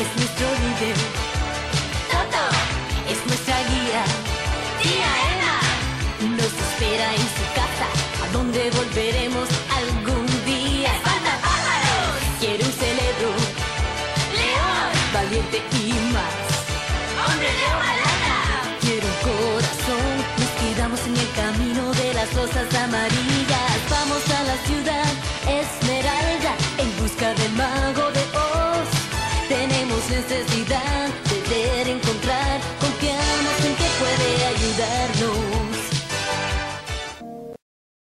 es nuestro líder. Toto es nuestra guía. Tía Emma nos espera en su casa, a donde volveremos algún día. pájaros! Quiero un cerebro. León. Valiente y más. Hombre león malata. Quiero un corazón. Nos quedamos en el camino de las rosas amarillas. necesidad.